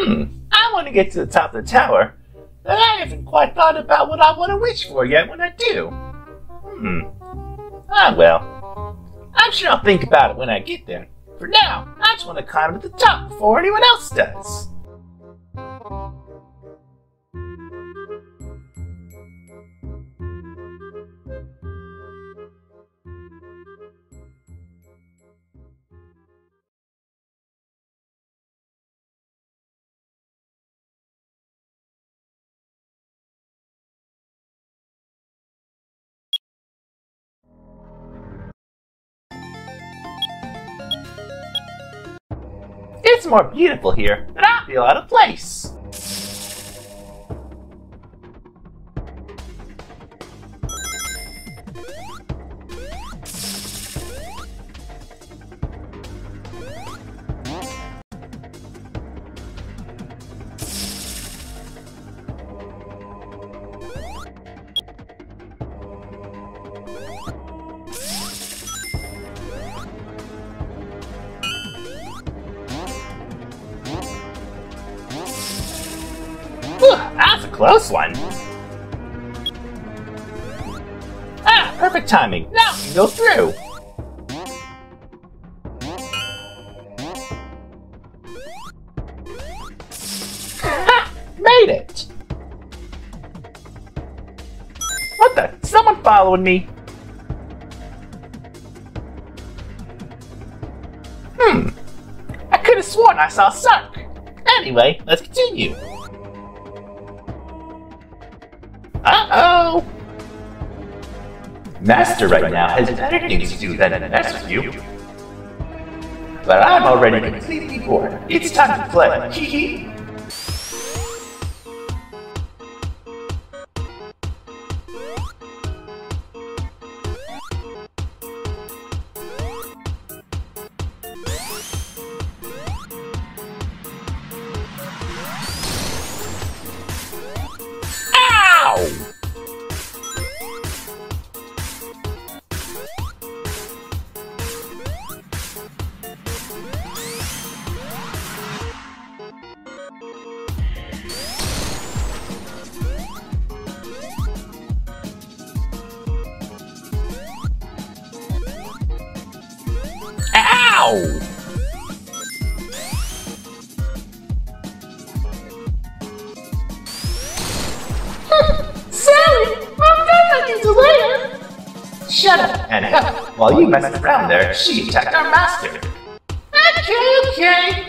Hmm, I want to get to the top of the tower, but I haven't quite thought about what I want to wish for yet when I do. Hmm. Ah, well. I'm sure I'll think about it when I get there. For now, I just want to climb to the top before anyone else does. It's more beautiful here, and I feel out of place. Timing. Now go through. Ha! Made it! What the? Someone following me? Hmm. I could have sworn I saw Sark. Anyway, let's continue. Master right now has better things to do than to mess with you. But I'm already completely bored. It's time to play. Hee hee. Ow! Sally, I'm gonna need to. Shut up, Anna. While you messed around there, she attacked our master. Okay, okay.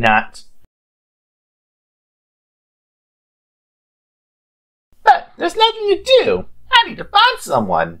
Not. But there's nothing to do. I need to find someone.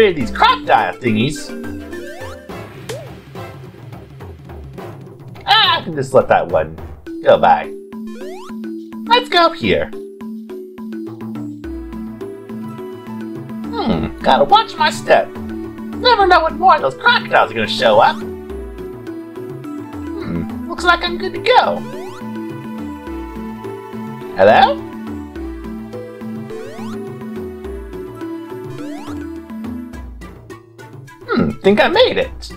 Of these crocodile thingies. Ah, I can just let that one go by. Let's go up here. Hmm, gotta watch my step. Never know when more of those crocodiles are gonna show up. Hmm, looks like I'm good to go. Hello? Think I made it.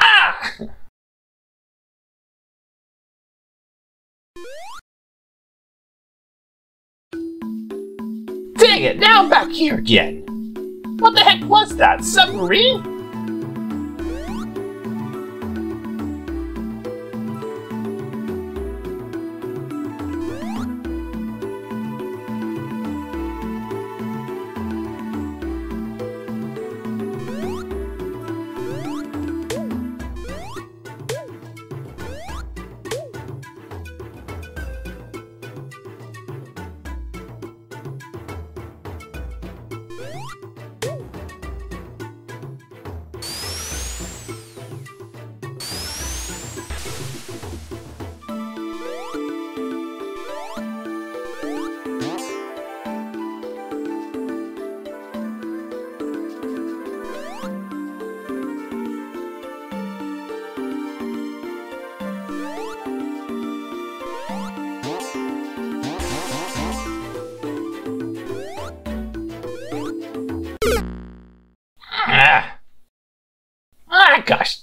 Ah! Dang it, now I'm back here again. What the heck was that? Submarine?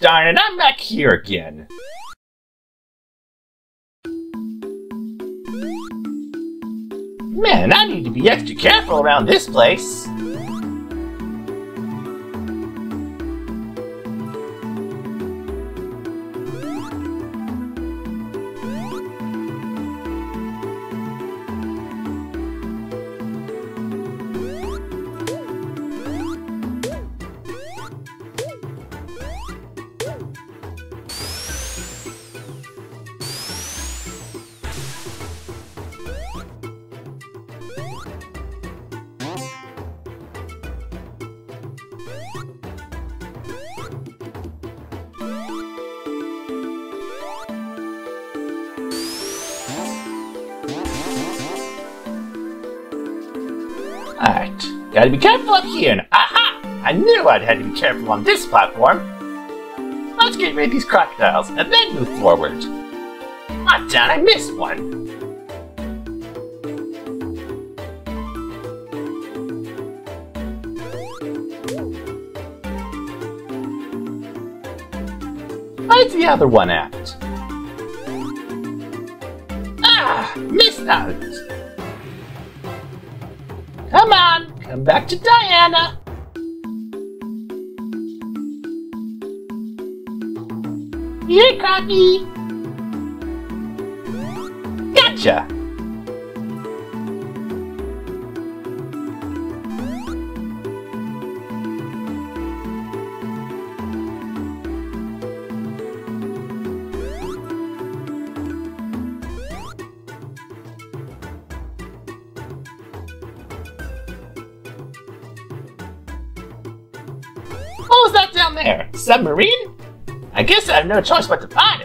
Darn it, I'm back here again. Man, I need to be extra careful around this place. Gotta be careful up here. And aha! I knew I'd had to be careful on this platform. Let's get rid of these crocodiles and then move forward. Ah, damn, I missed one. Where's the other one at? Ah, missed out. Come back to Diana. Here, Crocky. Submarine? I guess I have no choice but to find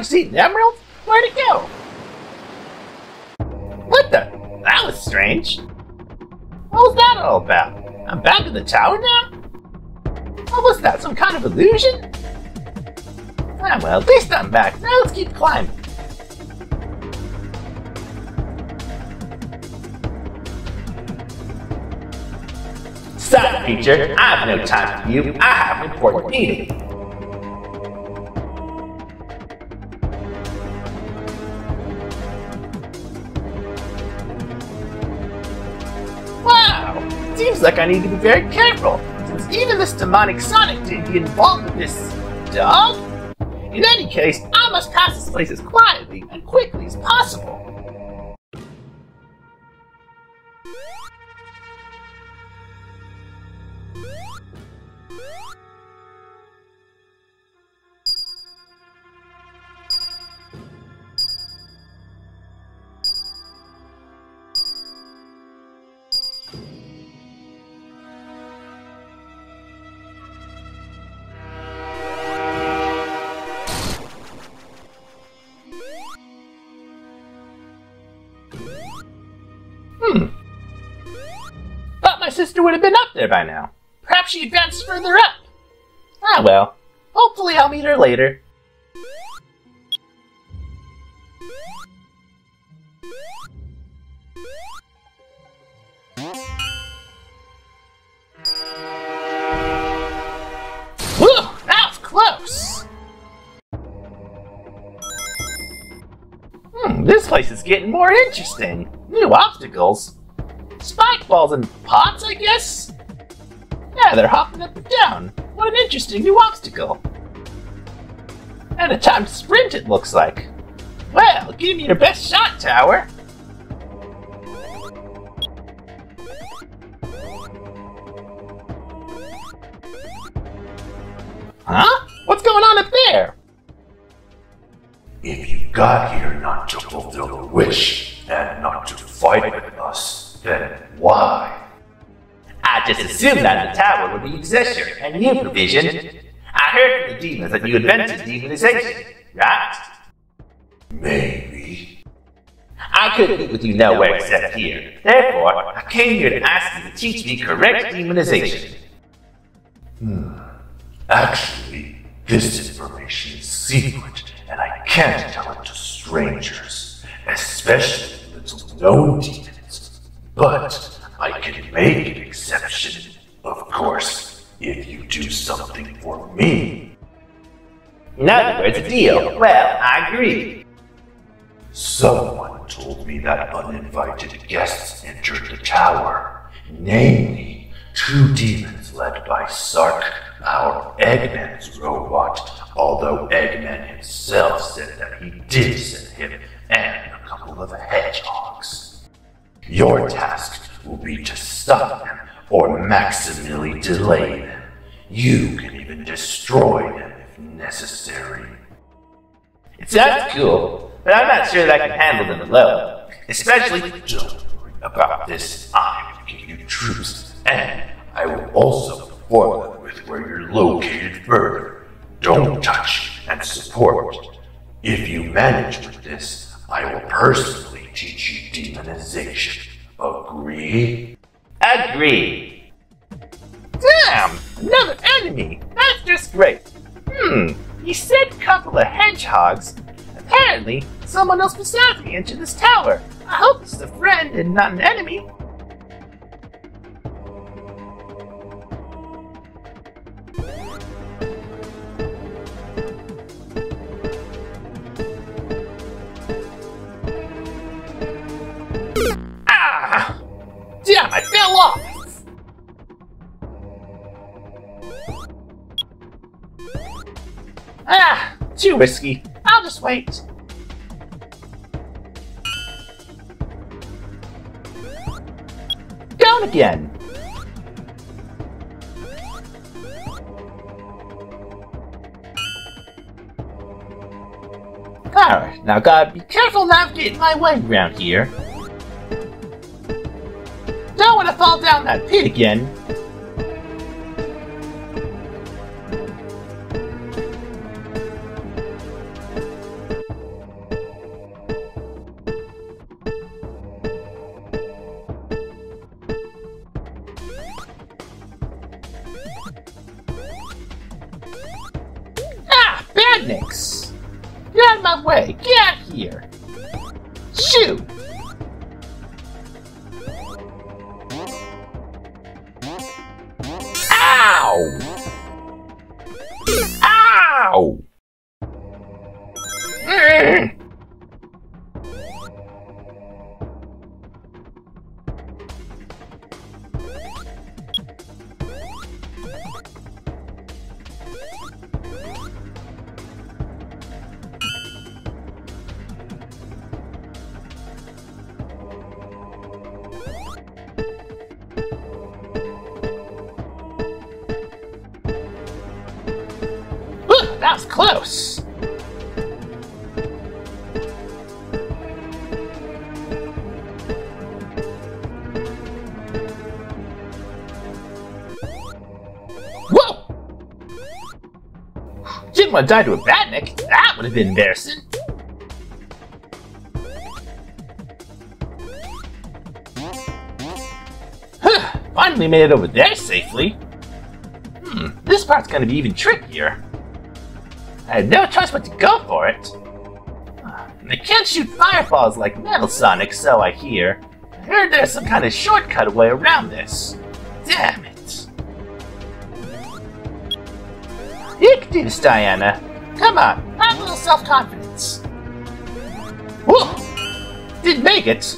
an emerald? Where'd it go? What the? That was strange. What was that all about? I'm back in the tower now? What was that? Some kind of illusion? Ah, well, at least I'm back. Now let's keep climbing. Stop, creature. I have no time for you. I have an important meeting. Like I need to be very careful, since even this demonic Sonic didn't get involved with this dog. In any case, I must pass this place as quietly and quickly as possible. Would have been up there by now. Perhaps she advanced further up. Ah well. Hopefully I'll meet her later. Whew, that was close. Hmm, this place is getting more interesting. New obstacles. Spike balls and pots, I guess? Yeah, they're hopping up and down. What an interesting new obstacle. And a timed sprint, it looks like. Well, give me your best shot, Tower. Huh? What's going on up there? If you got here not to fulfill the wish and not to fight with us, then why? I just assumed that the tower would be Exesher and you provision. I heard from the demons that you invented demonization, right? Maybe. I couldn't meet with you nowhere except here. Therefore, I came here to ask you to teach me correct demonization. Hmm. Actually, this information is secret, and I can't tell it to strangers, especially little known demons. But I can make an exception, of course, if you do something for me. In other words, a deal. Well, I agree. Someone told me that uninvited guests entered the tower, Namely, two demons led by Sark, our Eggman's robot, although Eggman himself said that he did send him and a couple of hedgehogs. Your task will be to stop them or maximally delay them. You can even destroy them if necessary. It sounds cool, but I'm not sure that I can handle them alone. Especially, Don't worry about this. I will give you troops, and I will also inform them with where you're located further. Don't touch and support. If you manage with this, I will personally teach you demonization. Agree? agree. Damn, another enemy. That's just great. Hmm, you said couple of hedgehogs. Apparently, someone else besides me into this tower. I hope it's a friend and not an enemy. Too risky. I'll just wait. Down again. Alright, now gotta be careful not navigating my way around here. Don't want to fall down that pit again. Didn't want to a badnik. That would have been embarrassing. Finally made it over there safely. Hmm, this part's gonna be even trickier. I had no choice but to go for it. They can't shoot fireballs like Metal Sonic, so I hear. I heard there's some kind of shortcut way around this. Diana. Come on, have a little self-confidence. Whoa! Didn't make it.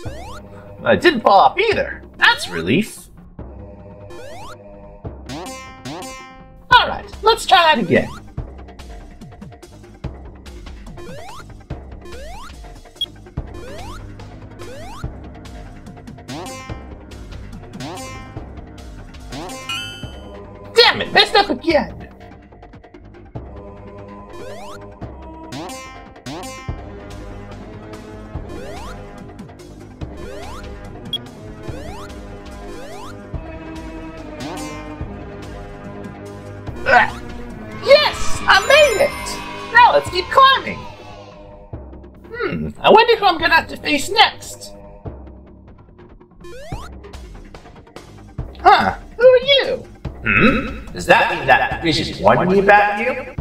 I didn't fall off either. That's relief. Alright, let's try that again. Damn it, messed up again! Face next. Huh, who are you? Hmm? Does that mean that Vision warned me about you?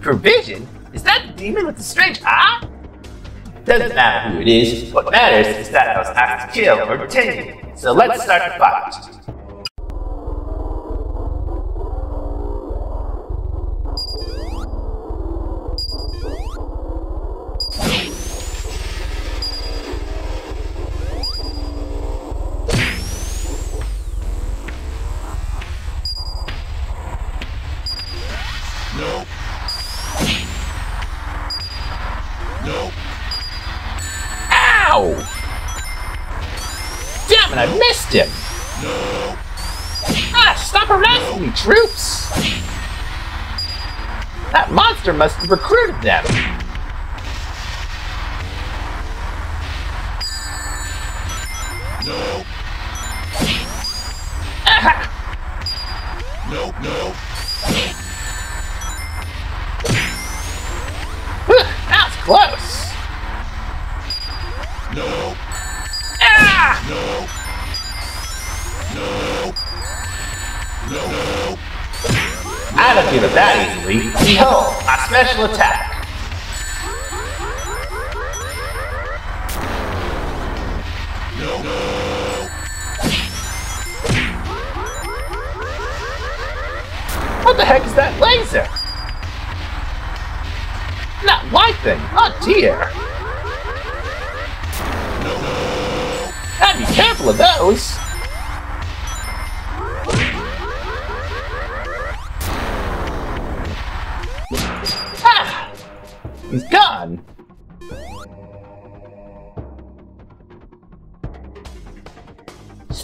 Provision? Is that the demon with the strange eye? Doesn't matter who it is. What matters is that I was asked to kill or pretend. So let's start the fight. Must have recruited them.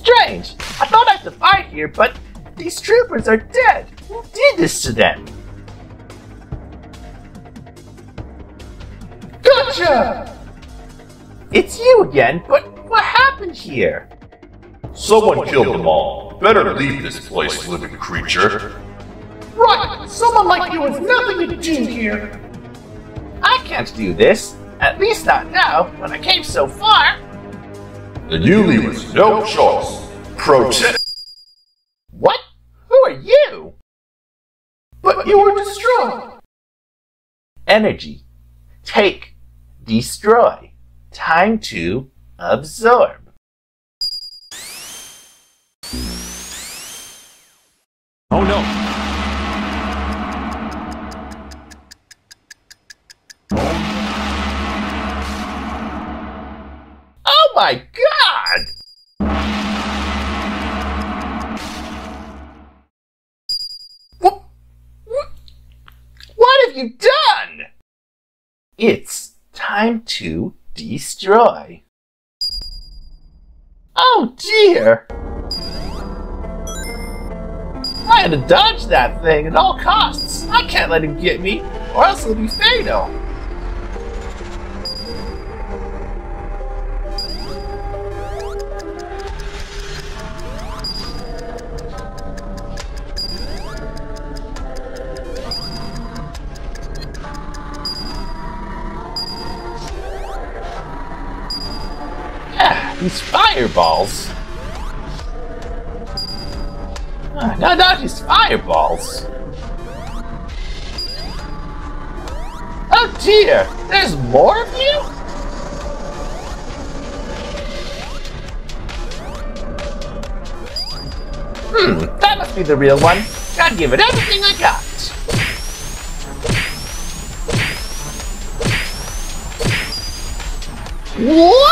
Strange. I thought I had to fight here, but these troopers are dead. Who did this to them? Gotcha! It's you again, but what happened here? Someone killed them all. Better leave this place, living creature. Right, someone like you has nothing to do here. I can't do this. At least not now, when I came so far. Then you leave us no choice. Protect. What? Who are you? But you were destroyed. Energy. Take. Destroy. Time to absorb. Time to destroy. Oh dear! I had to dodge that thing at all costs. I can't let him get me, or else it'll be fatal. Fireballs. Ah, no, not these fireballs. Oh dear, there's more of you? Hmm, that must be the real one. Gotta give it everything I got. Whoa!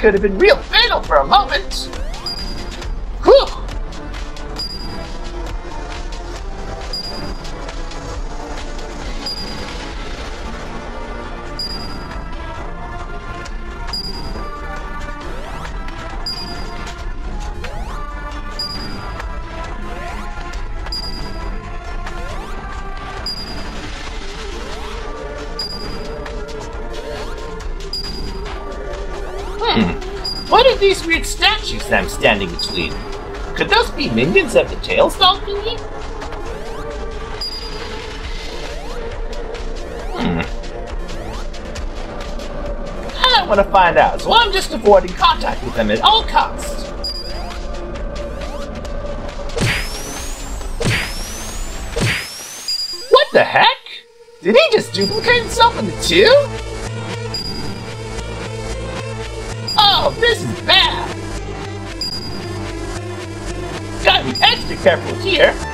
Could have been real fatal for a moment. Are these weird statues that I'm standing between? Could those be minions of the Tailstone thingy? Hmm. I don't want to find out, so I'm just avoiding contact with them at all costs. What the heck? Did he just duplicate himself into two? Be extra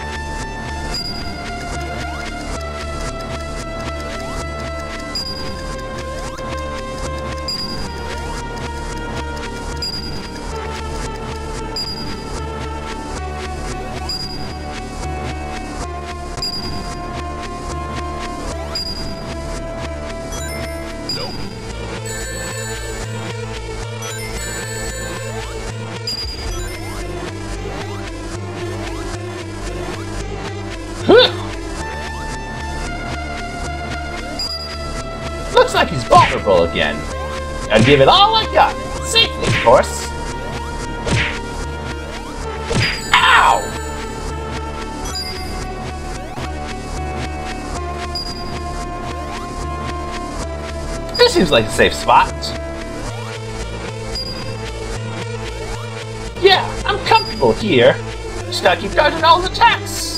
give it all I got. Safely, of course. Ow! This seems like a safe spot. Yeah, I'm comfortable here. Just gotta keep dodging all the attacks.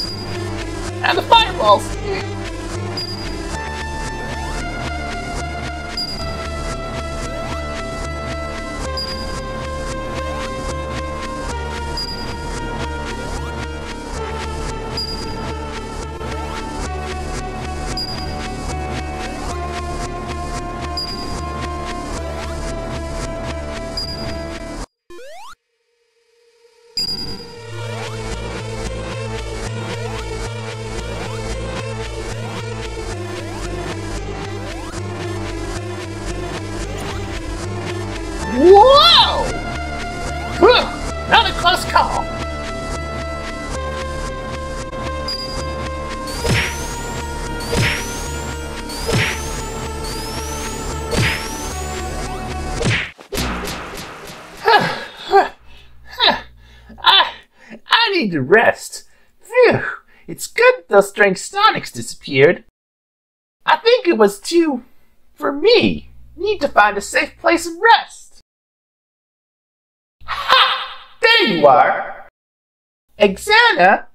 Need to rest. Phew, it's good those strange sonics disappeared. I think it was too for me. Need to find a safe place and rest. Ha! There you are! Exana?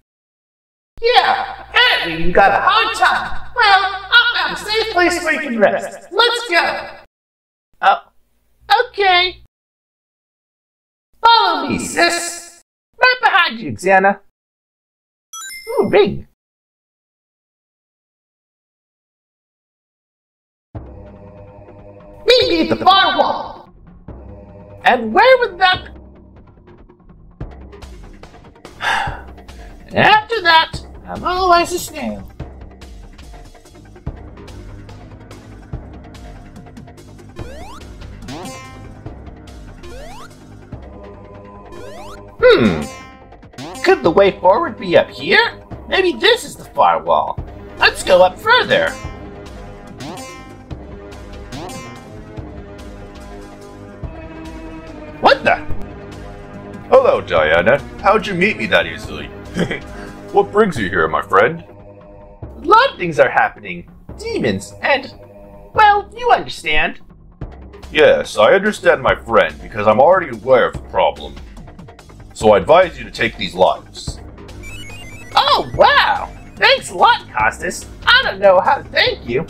Yeah, apparently you got a hard time. Well, I found a safe place where you can rest. Let's go. Oh, okay. Follow me, sis. You, Xana. Ooh, ring. The far. And where would that... After that, I'm always a snail. Hmm. Could the way forward be up here? Maybe this is the firewall. Let's go up further. What the? Hello, Diana. How'd you meet me that easily? what brings you here, my friend? A lot of things are happening. Demons and, well, you understand. Yes, I understand, my friend, because I'm already aware of the problem. So I advise you to take these lives. Oh, wow! Thanks a lot, Costas. I don't know how to thank you.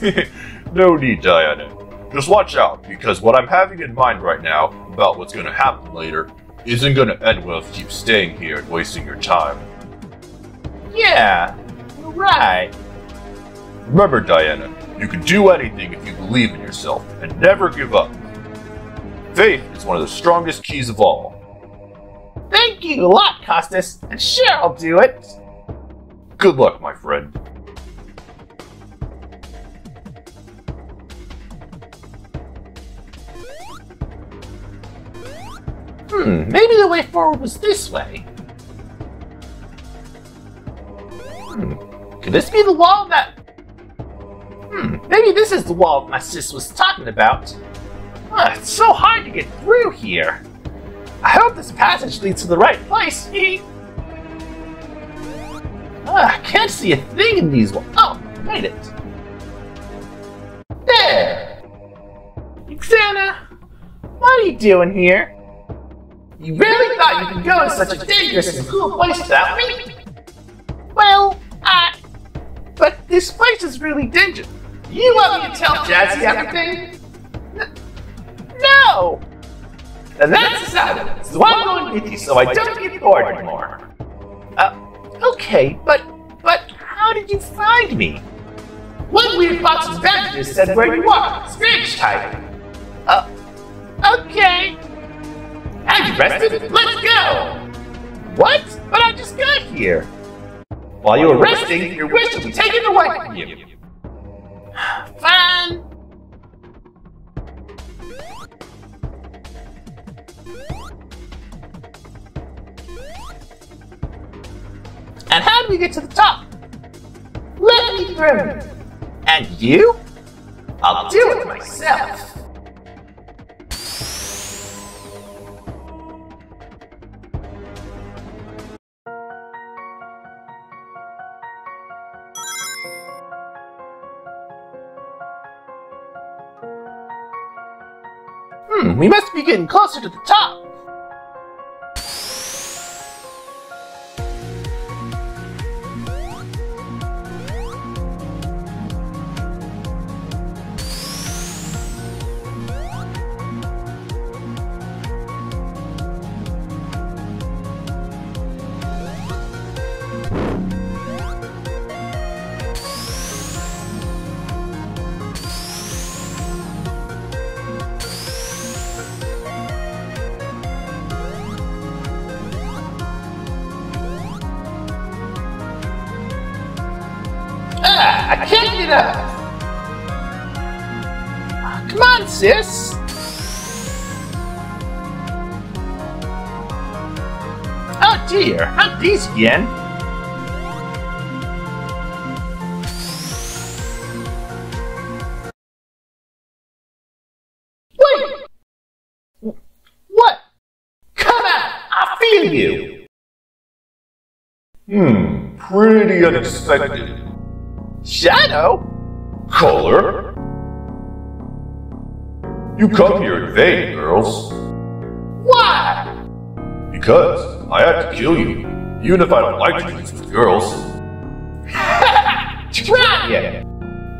no need, Diana. Just watch out, because what I'm having in mind right now about what's going to happen later isn't going to end well if you keep staying here and wasting your time. Yeah, you're right. Remember, Diana, you can do anything if you believe in yourself and never give up. Faith is one of the strongest keys of all. Thank you a lot, Costas, and sure I'll do it. Good luck, my friend. Hmm, maybe the way forward was this way. Hmm, could this be the wall that... Hmm, maybe this is the wall my sis was talking about. Ah, it's so hard to get through here. I hope this passage leads to the right place. ah, I can't see a thing in these walls. Oh, made it. There! Xana, what are you doing here? You really thought you could go to such a dangerous and cool place without me? Well, I... But this place is really dangerous. You want me to tell Jazzy everything? No! And that's decided. So I'm going with you so I don't get bored anymore. Uh, okay, but, but how did you find me? One weird box of bandages said where you are. Strange type. Uh, okay. Are you rested? Let's go! What? But I just got here. While you were resting, your wish will be taken away from you. Fine. And how do we get to the top? Let me through. And you? I'll do it myself. Hmm, we must be getting closer to the top. Again. Wait! What? Come out! I feel you! Hmm, pretty unexpected. Shadow? Color? You come here in vain, girls. Why? Because I had to kill you, even if I don't like to do this with girls. Try it!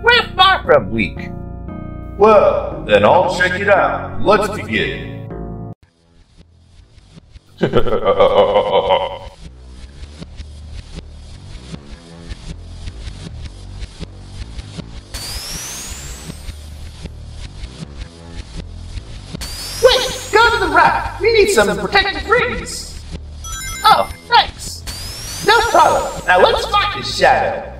We're far from weak. Well, then I'll check it out. Let's begin. Wait, go to the right. We need some protective rings. Oh, thanks. No problem. Now let's fight this shadow.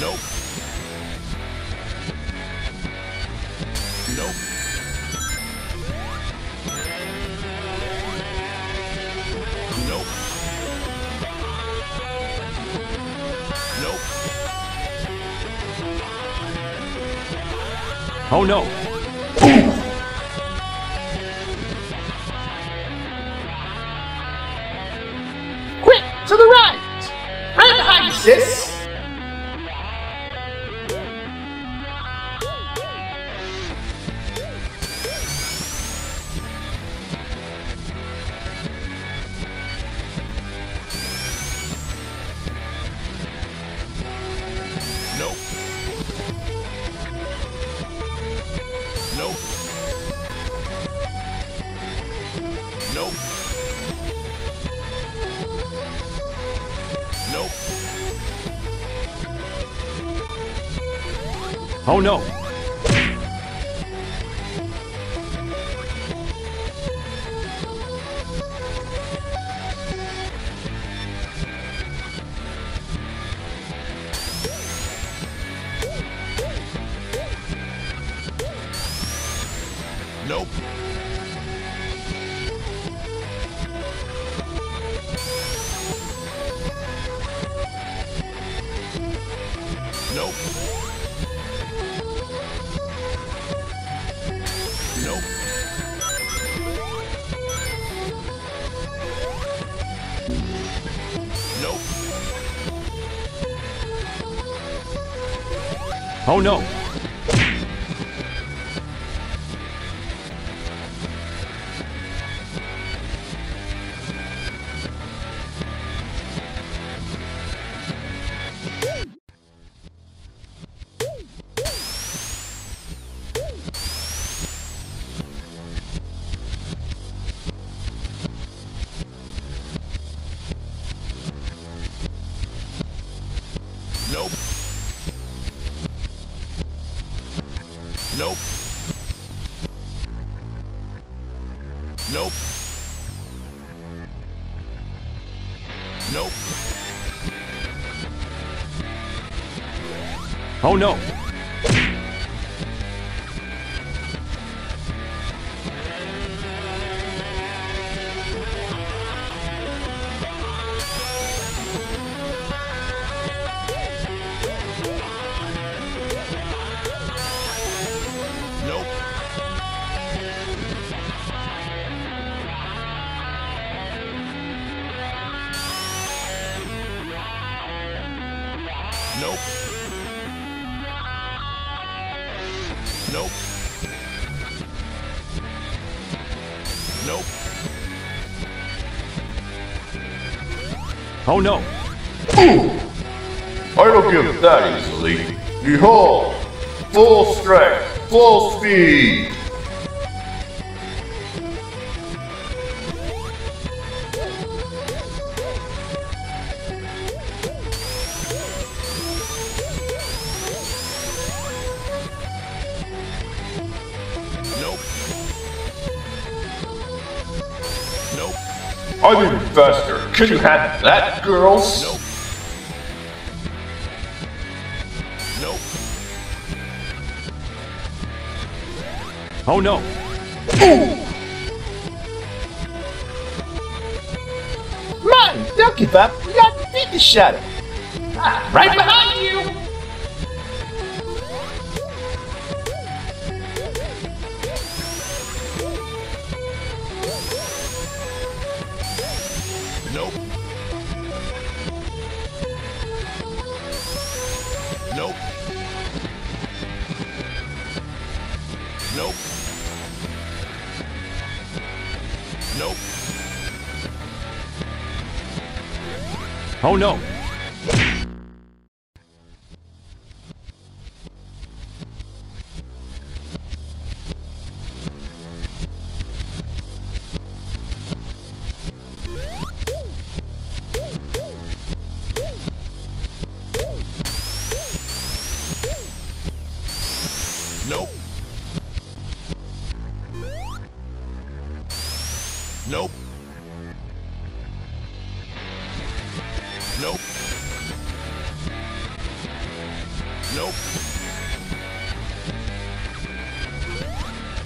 Nope. Nope. Nope. Nope. Oh no! Oh no! No. I don't give that easily. Behold! Full strength, full speed! Nope. Nope. I'm an investor. Can you that, girls? Nope. Nope. Oh no. Come on, don't give up. We got to beat the shadow. Ah, right behind Oh no. Nope.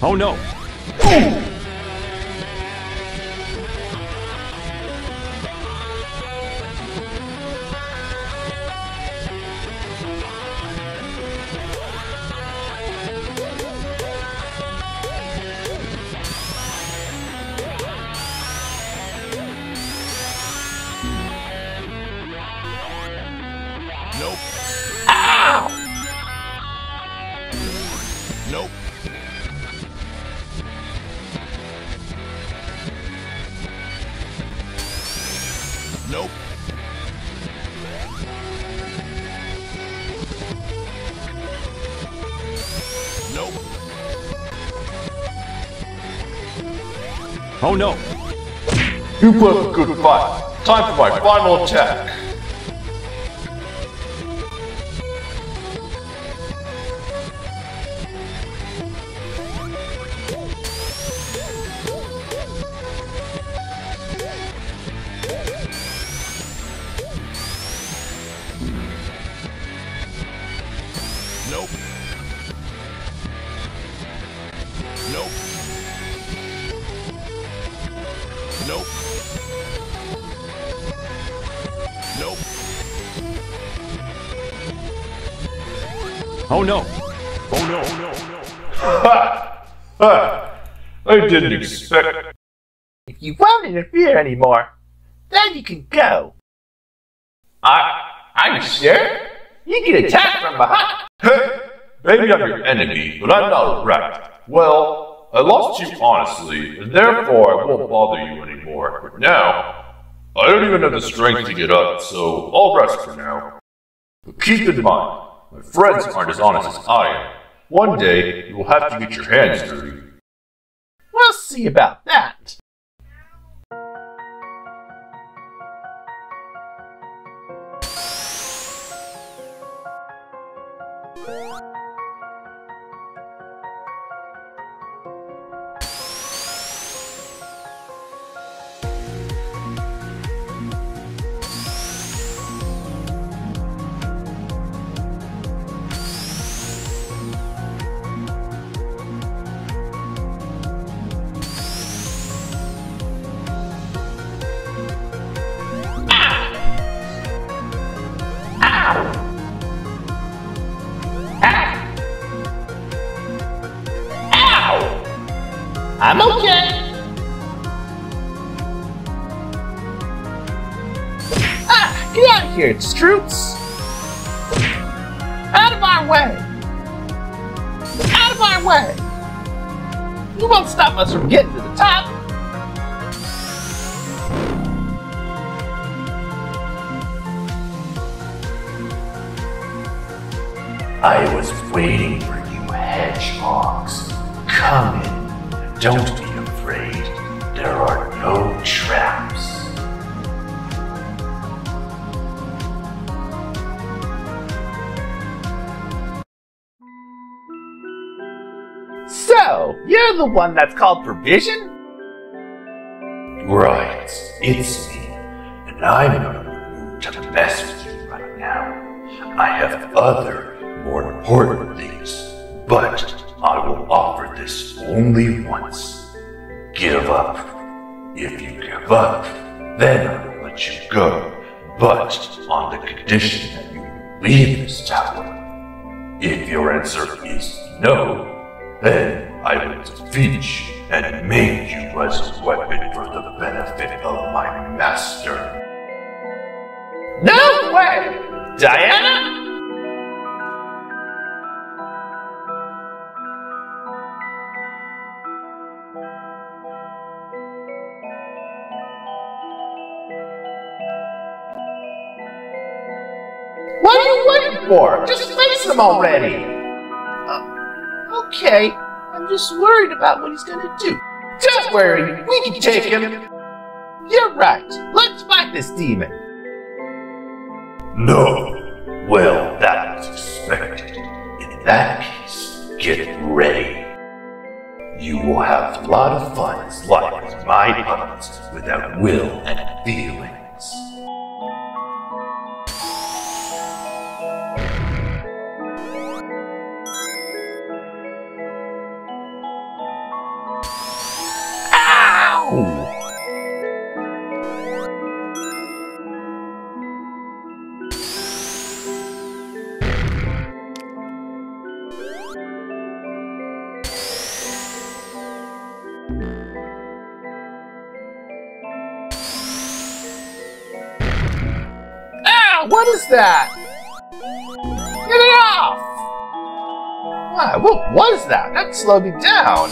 Oh no. No. You put a good fight. Time for my final attack. Didn't expect. If you won't interfere anymore, then you can go. I. I'm sure? You get attacked from behind. Hey! Maybe I'm your enemy, but I'm not a rat. Well, I lost you honestly, and therefore I won't bother you anymore. But now, I don't even have the strength to get up, so I'll rest for now. But keep in mind, my friends aren't as honest as I am. One day, you will have to get your hands dirty. See about that. Ah, one that's called Provision? Right, it's me. And I'm in the mood to mess with you right now. I have other, more important things. But I will offer this only once. Give up. If you give up, then I will let you go. But on the condition that you leave this tower. If your answer is no, then I will defeat and make you as a weapon for the benefit of my master. No way! Diana? What are you waiting for? Just face him already! Uh, okay, Just worried about what he's gonna do. Don't worry, we can take him. You're right. Let's fight this demon. No. Well, that was expected. In that case, get ready. You will have a lot of fun with my puppets without will and feelings. That? Get it off! Wow, what was that? That slowed me down.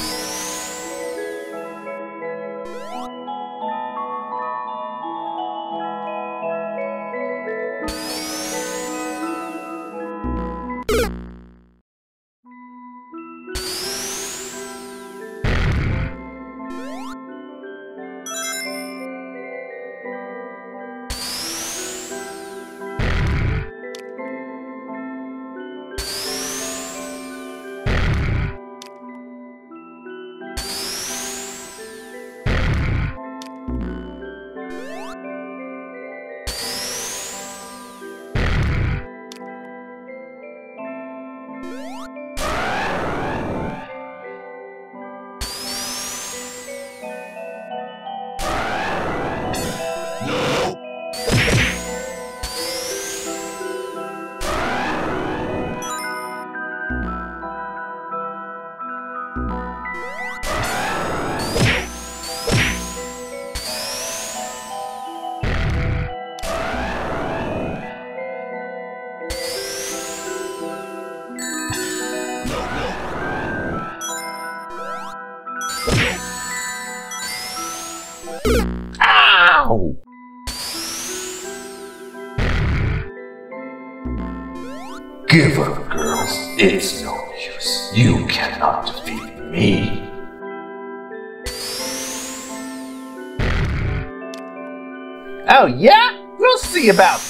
About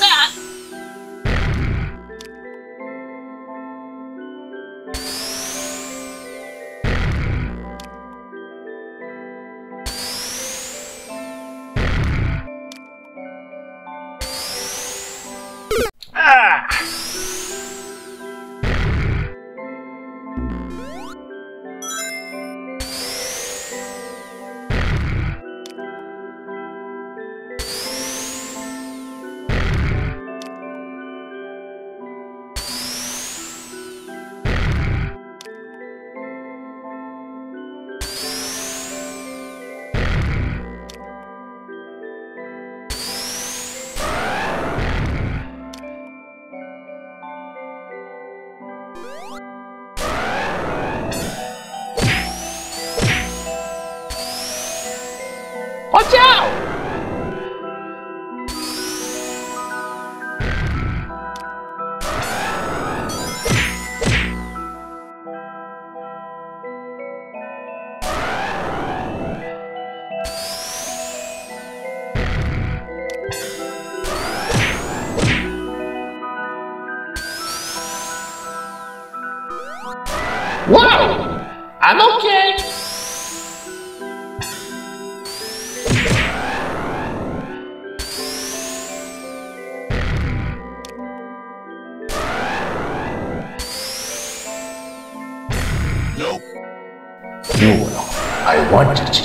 wanted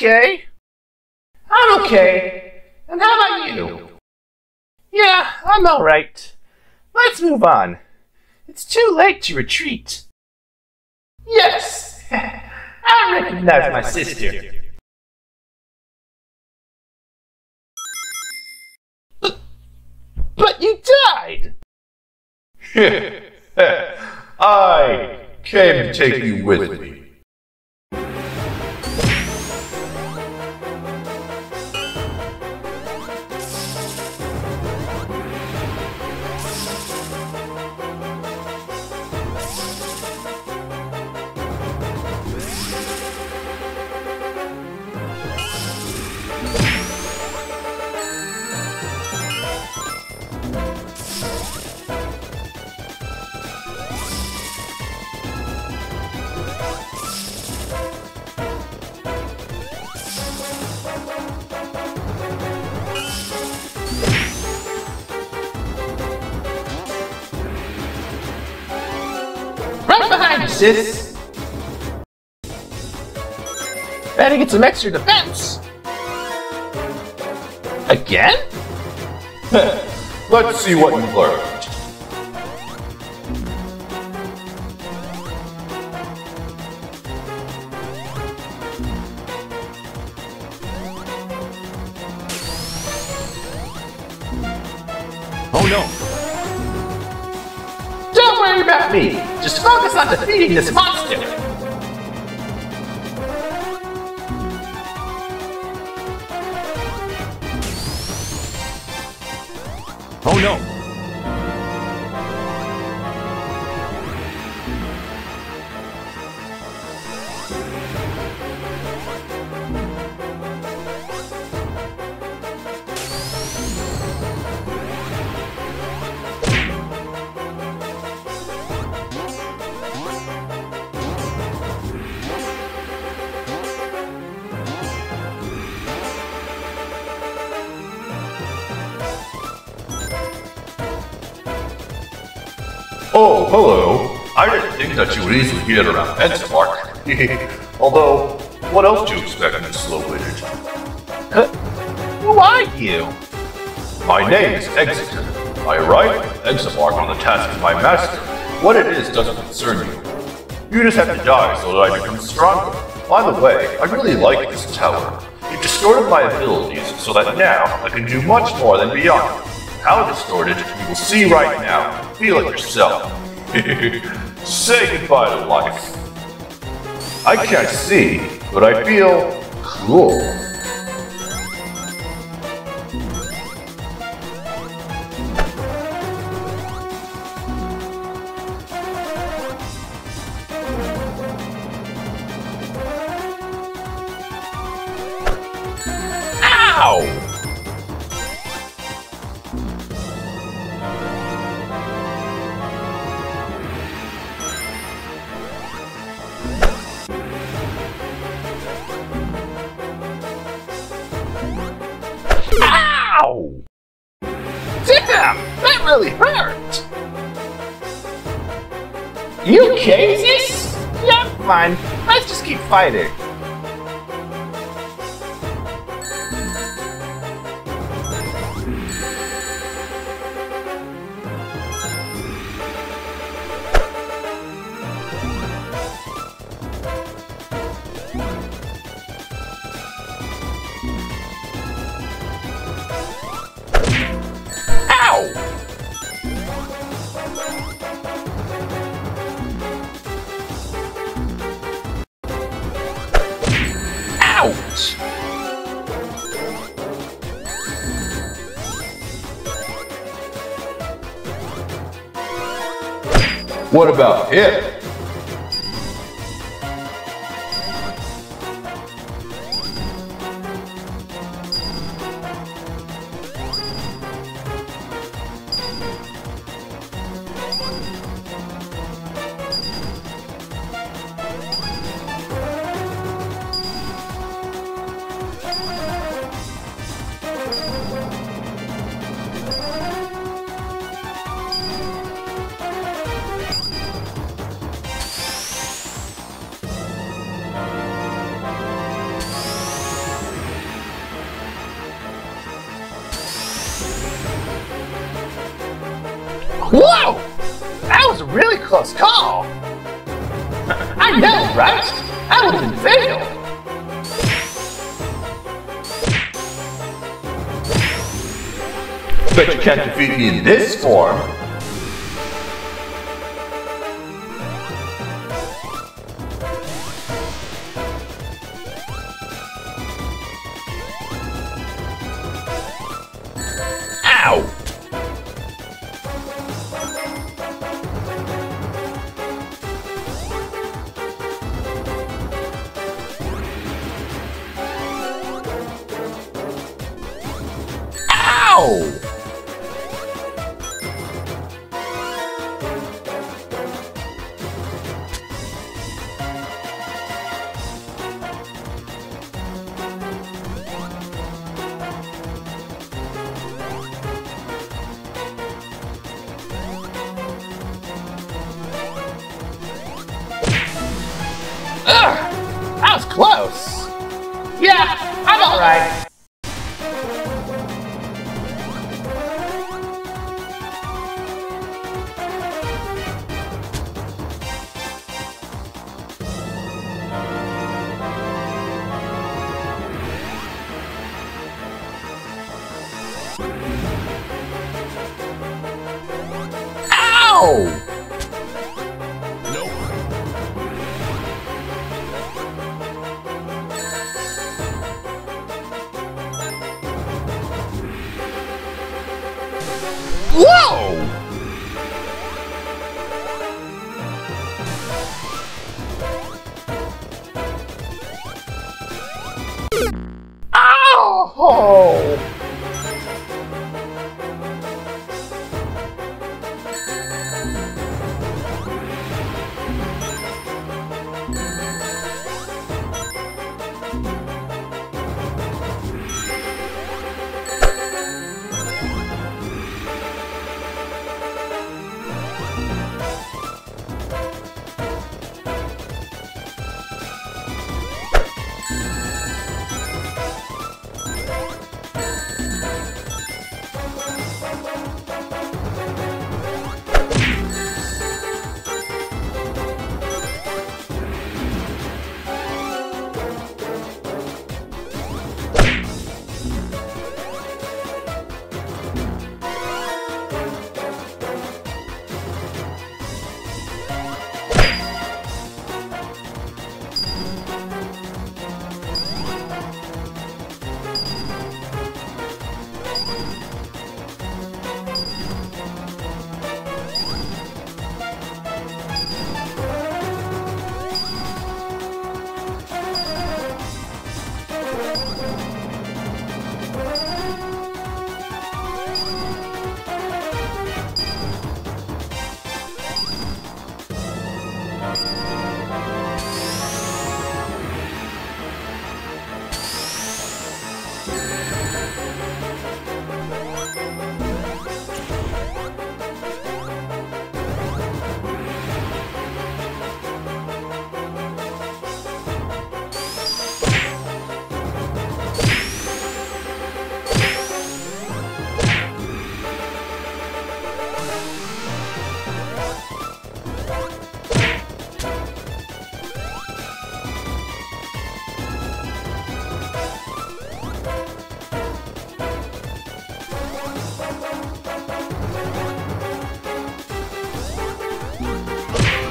okay? I'm okay. And how about you? Yeah, I'm alright. Let's move on. It's too late to retreat. Yes! I recognize my sister. But, but you died! I came to take you with me. Get some extra defense! Again? Let's see what you've learned. Hello. I didn't think that you would easily get around Exmark. Although, what else do you expect in this slow-witted? Who are you? My name is Exeter. I arrived at Exmark on the task of my master. What it is doesn't concern you. You just have to die so that I become stronger. By the way, I really like this tower. It distorted my abilities so that now I can do much more than beyond. How distorted, you will see right now. Feel it yourself. Say goodbye to life. I can't see, but I feel cool. Let's What about him? In this form.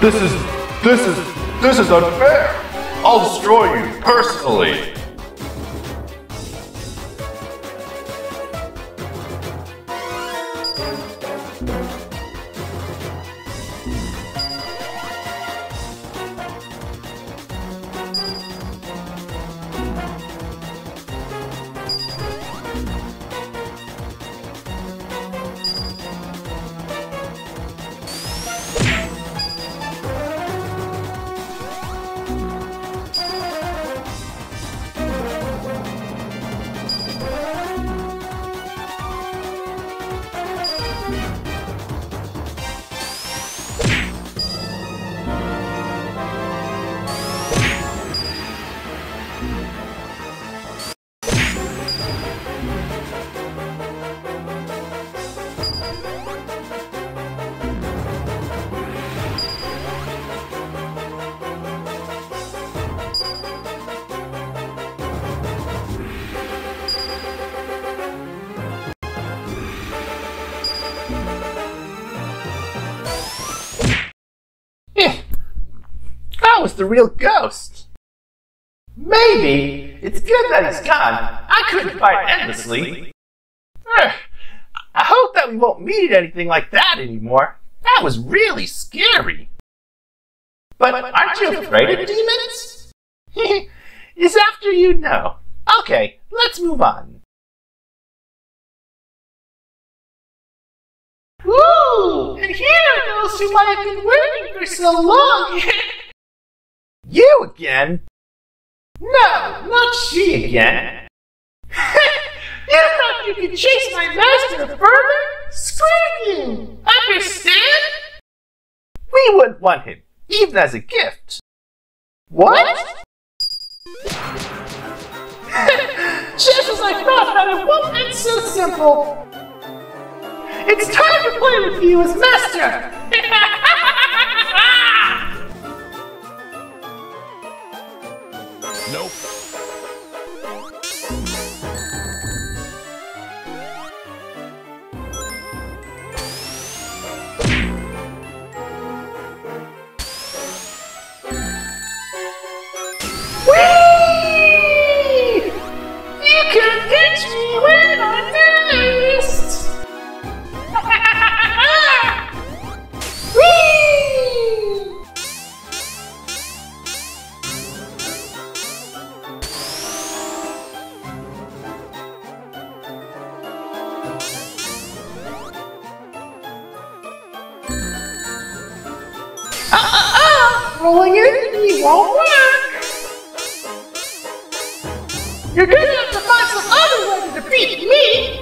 This is this is this is unfair. I'll destroy you personally. The real ghost. Maybe it's good that he's gone. I couldn't fight endlessly. Eh, I hope that we won't meet anything like that anymore. That was really scary. But aren't you afraid of demons? Is after you know. Okay, let's move on. Ooh, and here are those whom I have been waiting for so long. You again? No, not she again. you thought you could chase my master further? Screw you! Understand? We wouldn't want him, even as a gift. What? Just as I thought that it won't so simple. It's time to play with you as master. Nope. Won't work! You're gonna have to find some other way to defeat me!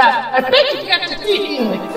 I bet you defeat me like this.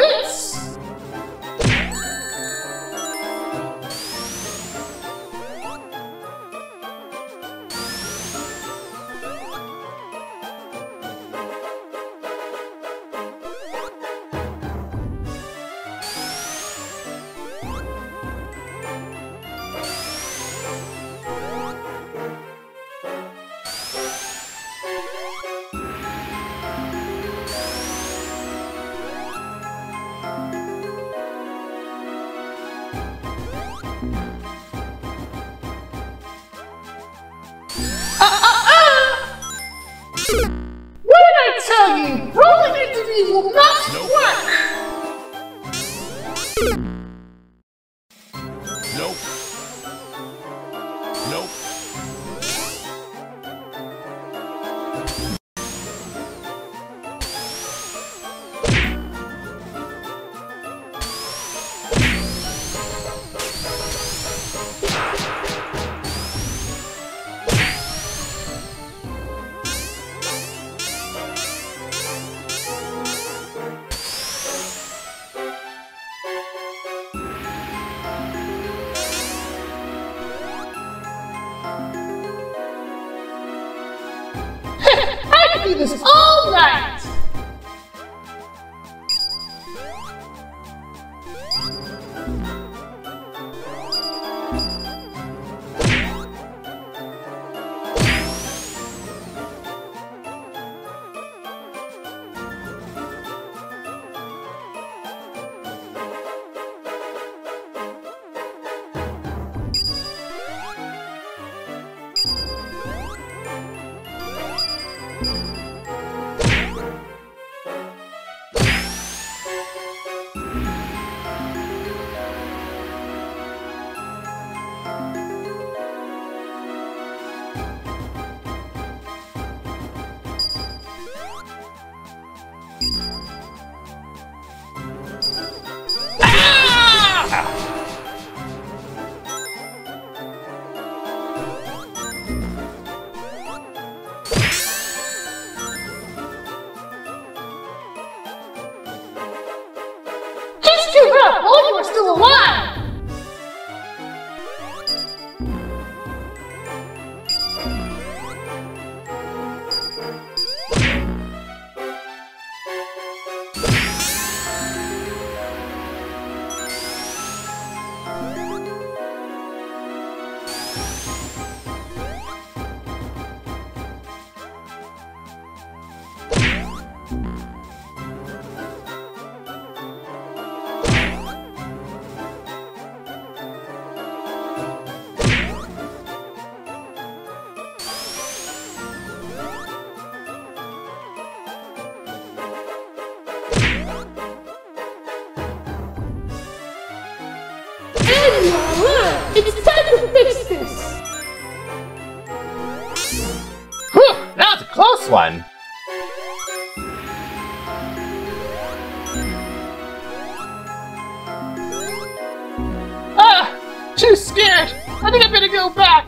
Scared. I think I better go back.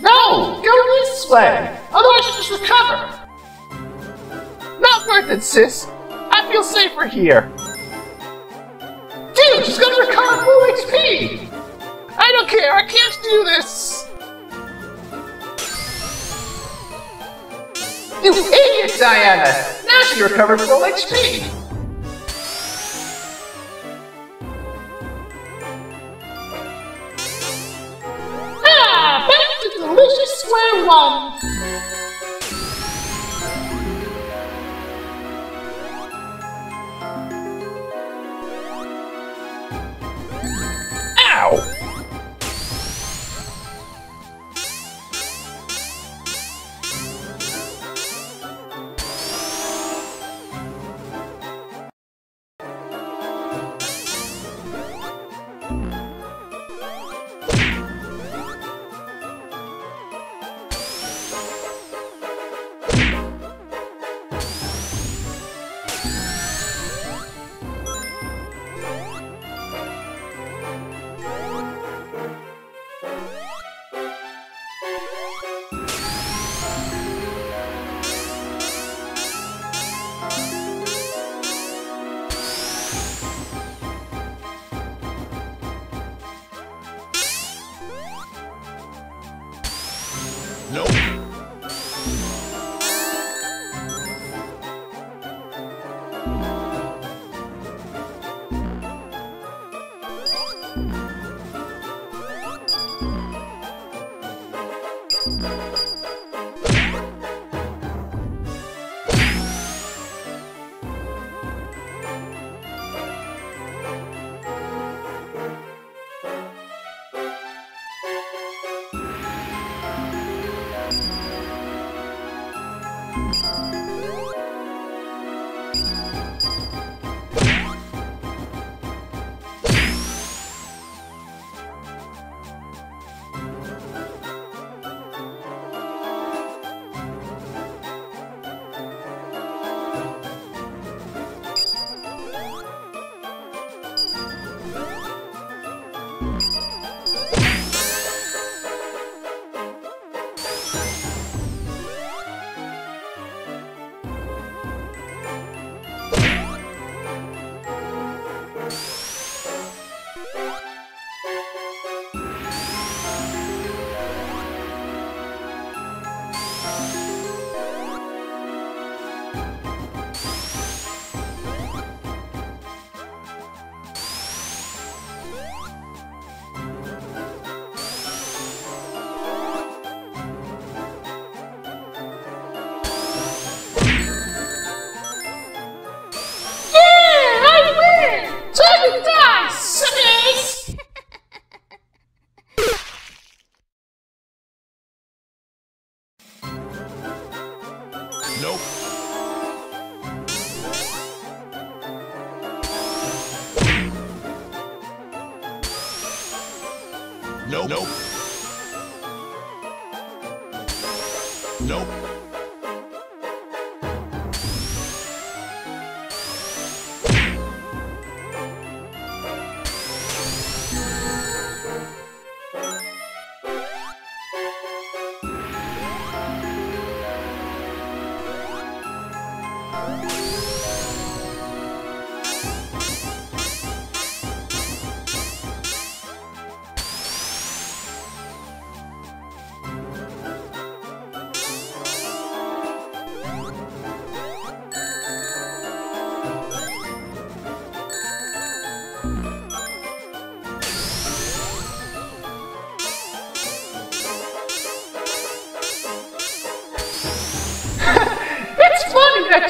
No, go this way. Otherwise, you just recover. Not worth it, sis. I feel safer here. Dude, she's gonna recover full HP. I don't care. I can't do this. You idiot, Diana! Now she recovered full HP. Square one.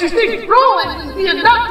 Think Roland would be enough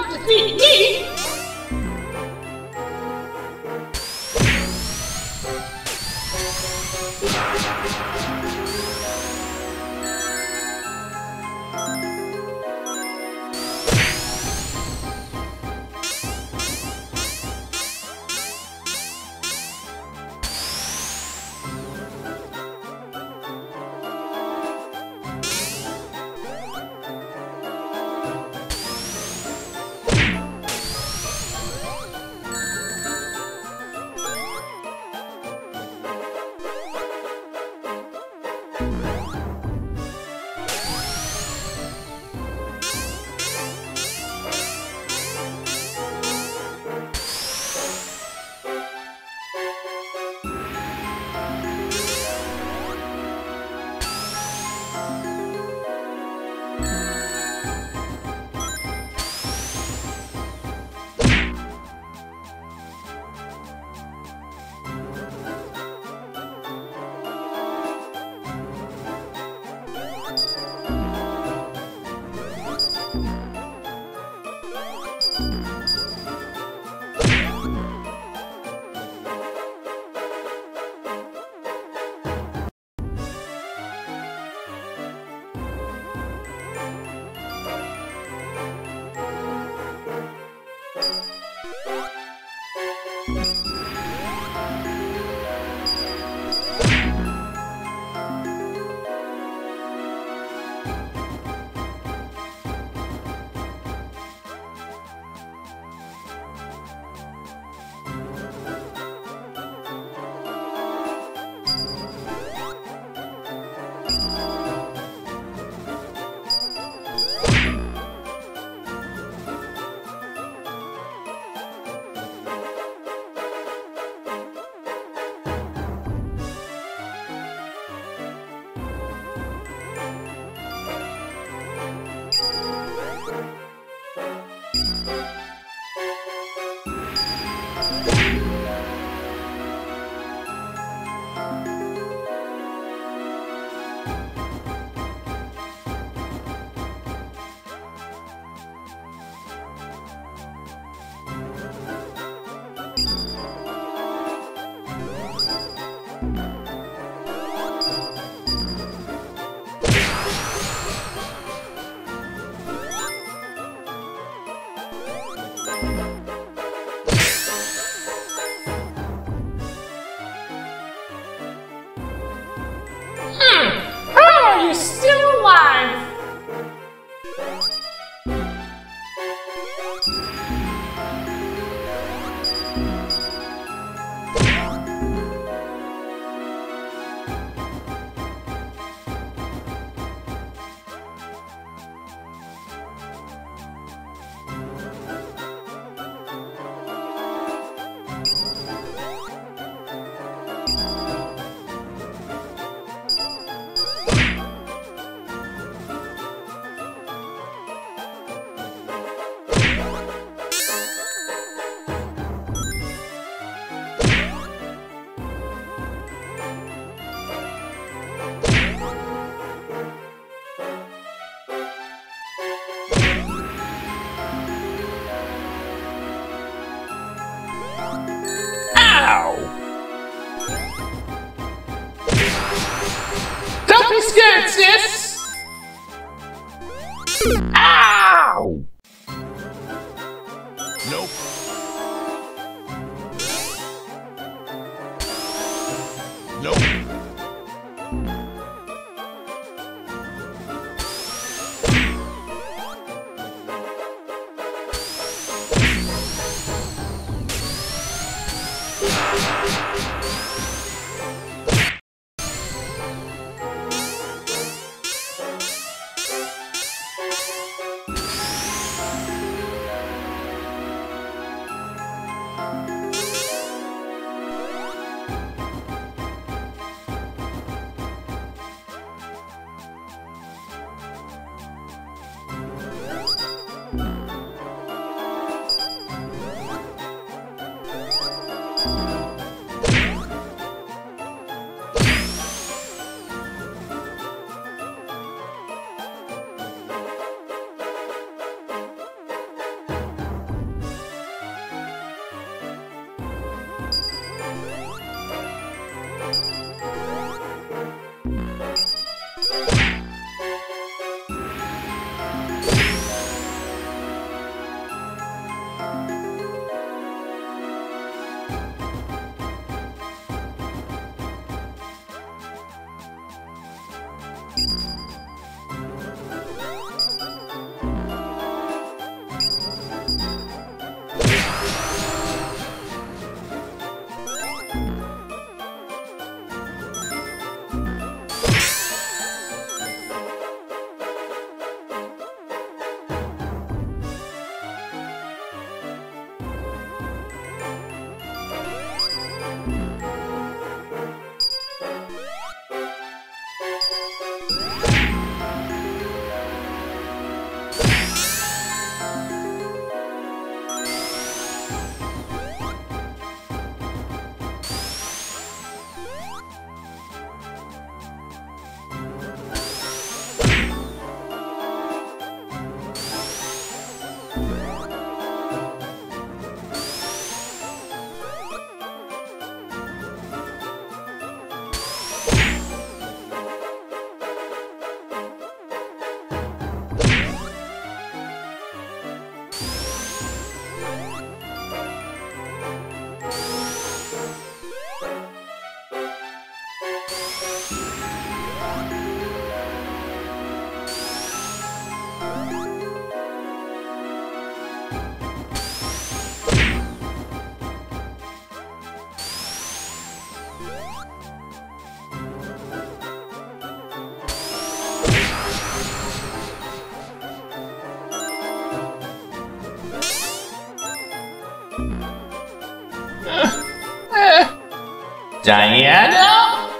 Diana?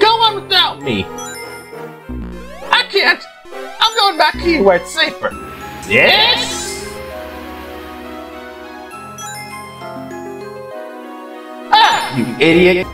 Go on without me. I can't. I'm going back here where it's safer. Yes? Ah, you idiot.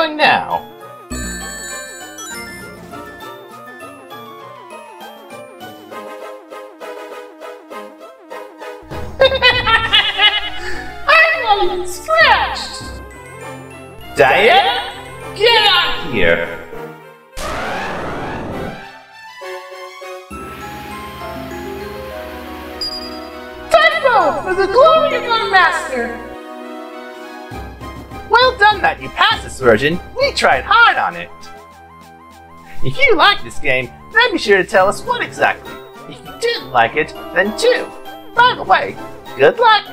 Doing now? Version. We tried hard on it. If you like this game, then be sure to tell us what exactly. If you didn't like it, then too. By the way, good luck!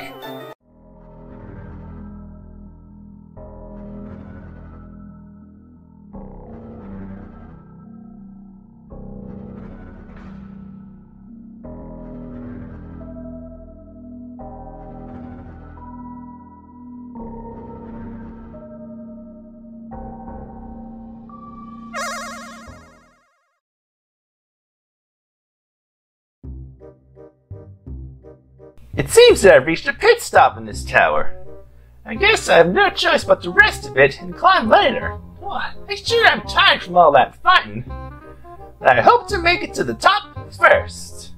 Seems that I've reached a pit stop in this tower. I guess I have no choice but to rest a bit and climb later. Why, I sure am tired from all that fighting. I hope to make it to the top first.